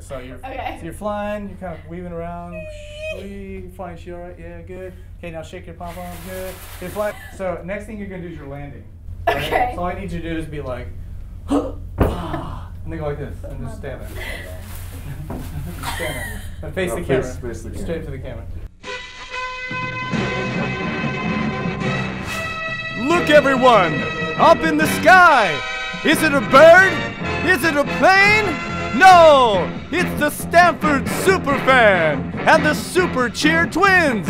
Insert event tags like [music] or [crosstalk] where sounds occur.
this. So you're Okay. so you're flying, you're kind of weaving around. Wee, flying, she all right? Yeah, good. Okay, now shake your pom pom. Good. Okay, fly. So next thing you're gonna do is your landing. right? Okay. So all I need you to do is be like, and then go like this, and just stand there. Just [laughs] stand there. And face No, the face- camera. face the Straight camera. to the camera. Look, everyone! Up in the sky! Is it a bird? Is it a plane? No! It's the Stanford Superfan and the Super Cheer Twins!